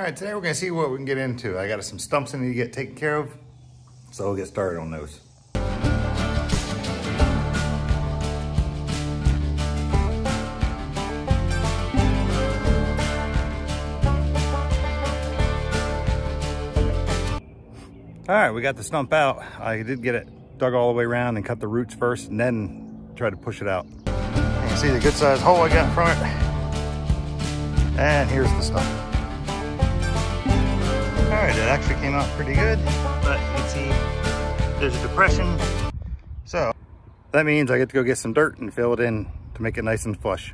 All right, today we're gonna see what we can get into. I got some stumps I need to get taken care of, so we'll get started on those. All right, we got the stump out. I did get it dug all the way around and cut the roots first and then try to push it out. You can see the good sized hole I got from it. And here's the stump. Actually came out pretty good, but you can see there's a depression. So that means I get to go get some dirt and fill it in to make it nice and flush.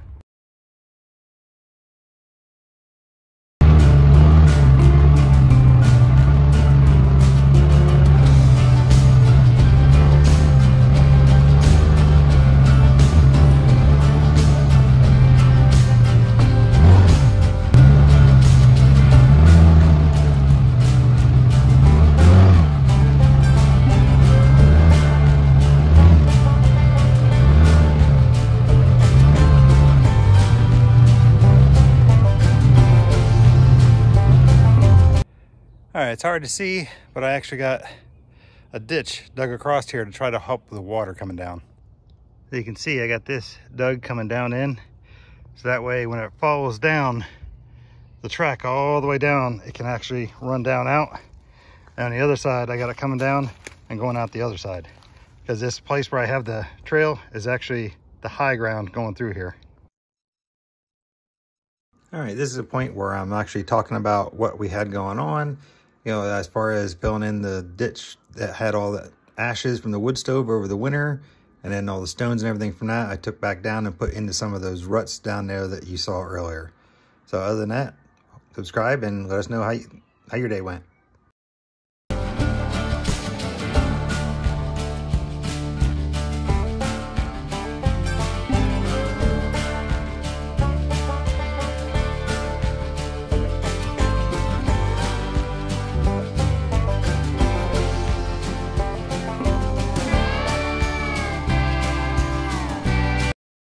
All right, it's hard to see, but I actually got a ditch dug across here to try to help the water coming down. So you can see I got this dug coming down in. So that way when it falls down, the track all the way down, it can actually run down out. And on the other side, I got it coming down and going out the other side. Because this place where I have the trail is actually the high ground going through here. All right, this is a point where I'm actually talking about what we had going on you know, as far as filling in the ditch that had all the ashes from the wood stove over the winter and then all the stones and everything from that, I took back down and put into some of those ruts down there that you saw earlier. So other than that, subscribe and let us know how, you, how your day went.